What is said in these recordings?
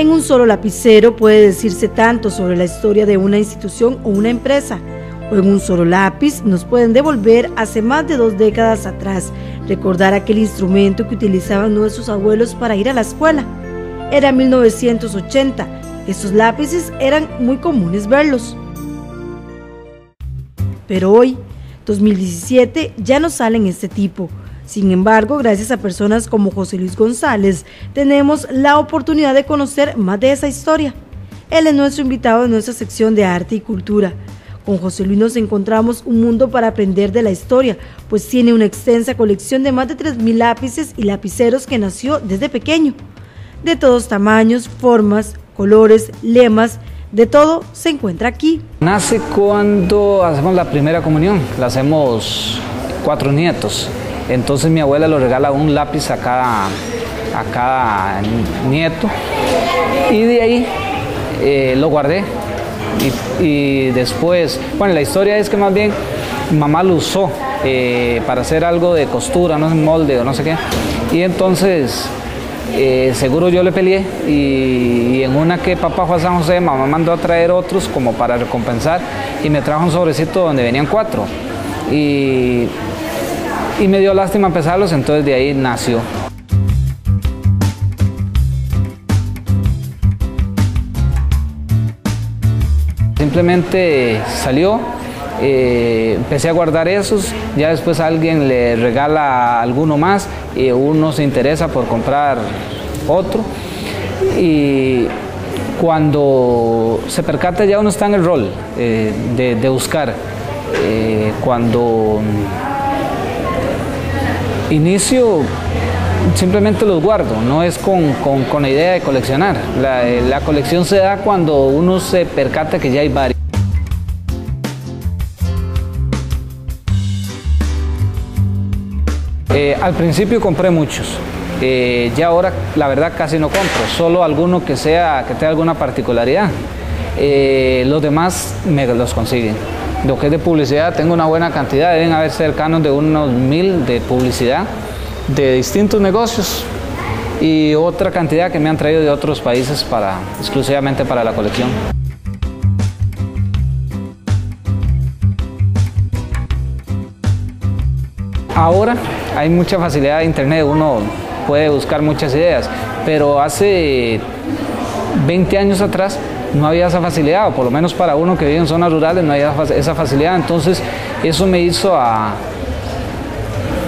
En un solo lapicero puede decirse tanto sobre la historia de una institución o una empresa, o en un solo lápiz nos pueden devolver hace más de dos décadas atrás, recordar aquel instrumento que utilizaban nuestros abuelos para ir a la escuela. Era 1980, esos lápices eran muy comunes verlos. Pero hoy, 2017, ya no salen este tipo. Sin embargo, gracias a personas como José Luis González, tenemos la oportunidad de conocer más de esa historia. Él es nuestro invitado en nuestra sección de arte y cultura. Con José Luis nos encontramos un mundo para aprender de la historia, pues tiene una extensa colección de más de 3.000 lápices y lapiceros que nació desde pequeño. De todos tamaños, formas, colores, lemas, de todo se encuentra aquí. Nace cuando hacemos la primera comunión, la hacemos cuatro nietos. Entonces mi abuela le regala un lápiz a cada, a cada nieto y de ahí eh, lo guardé. Y, después, bueno, la historia es que más bien mamá lo usó eh, para hacer algo de costura, no sé, molde o no sé qué. Y entonces eh, seguro yo le peleé y, en una que papá fue a San José, mamá mandó a traer otros como para recompensar y me trajo un sobrecito donde venían cuatro. Y, y me dio lástima empezarlos, entonces de ahí nació. Simplemente salió, eh, empecé a guardar esos, ya después alguien le regala alguno más y uno se interesa por comprar otro y cuando se percata ya uno está en el rol eh, de, buscar. Eh, cuando inicio simplemente los guardo, no es con, la idea de coleccionar. La, colección se da cuando uno se percata que ya hay varios. Eh, al principio compré muchos, eh, ya ahora la verdad casi no compro, solo alguno que sea que tenga alguna particularidad. Eh, los demás me los consiguen. Lo que es de publicidad tengo una buena cantidad, deben haber cercanos de unos mil de publicidad de distintos negocios y otra cantidad que me han traído de otros países para, exclusivamente para la colección. Ahora hay mucha facilidad de internet, uno puede buscar muchas ideas, pero hace 20 años atrás no había esa facilidad, o por lo menos para uno que vive en zonas rurales no había esa facilidad, entonces eso me hizo a,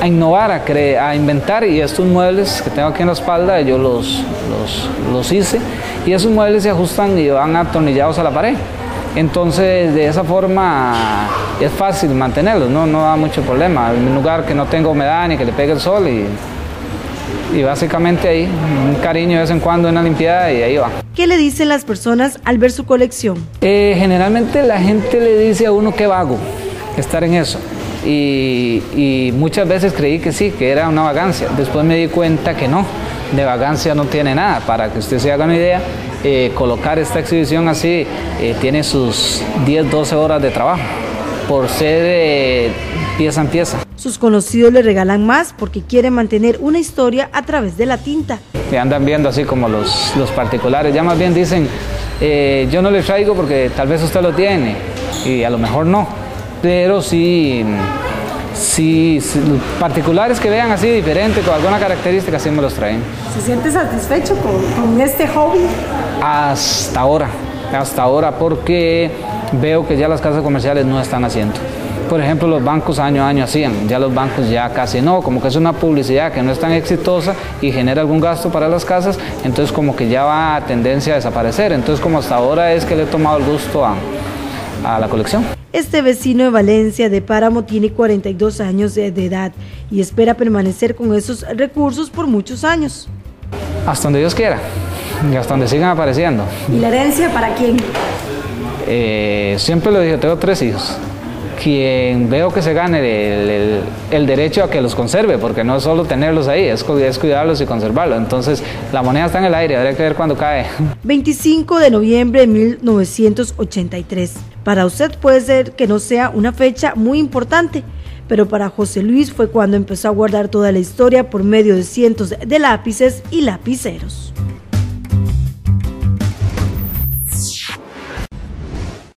innovar, a, a inventar y estos muebles que tengo aquí en la espalda yo los, los, hice y esos muebles se ajustan y van atornillados a la pared. Entonces de esa forma es fácil mantenerlos, no, no da mucho problema. En un lugar que no tenga humedad ni que le pegue el sol y básicamente ahí un cariño de vez en cuando, una limpieza y ahí va. ¿Qué le dicen las personas al ver su colección? Eh, generalmente la gente le dice a uno que vago estar en eso y, muchas veces creí que sí, que era una vagancia. Después me di cuenta que no, de vagancia no tiene nada. Para que usted se haga una idea, eh, colocar esta exhibición así eh, tiene sus 10, 12 horas de trabajo por ser de pieza en pieza. Sus conocidos le regalan más porque quieren mantener una historia a través de la tinta. Me andan viendo así como los, los particulares, ya más bien dicen, eh, yo no le traigo porque tal vez usted lo tiene y a lo mejor no pero sí, sí, particulares que vean así diferente, con alguna característica, sí me los traen. ¿Se siente satisfecho con, este hobby? Hasta ahora, hasta ahora, porque veo que ya las casas comerciales no están haciendo. Por ejemplo, los bancos año a año hacían, ya los bancos ya casi no, como que es una publicidad que no es tan exitosa y genera algún gasto para las casas, entonces como que ya va a tendencia a desaparecer. Entonces como hasta ahora es que le he tomado el gusto a, a la colección. Este vecino de Valencia de Páramo tiene 42 años de, edad y espera permanecer con esos recursos por muchos años. Hasta donde Dios quiera y hasta donde sigan apareciendo. ¿Y la herencia para quién? Eh, siempre lo dije, tengo tres hijos quien veo que se gane el, derecho a que los conserve, porque no es solo tenerlos ahí, es, cuidarlos y conservarlos. Entonces, la moneda está en el aire, habría que ver cuándo cae. 25 de noviembre de 1983. Para usted puede ser que no sea una fecha muy importante, pero para José Luis fue cuando empezó a guardar toda la historia por medio de cientos de lápices y lapiceros.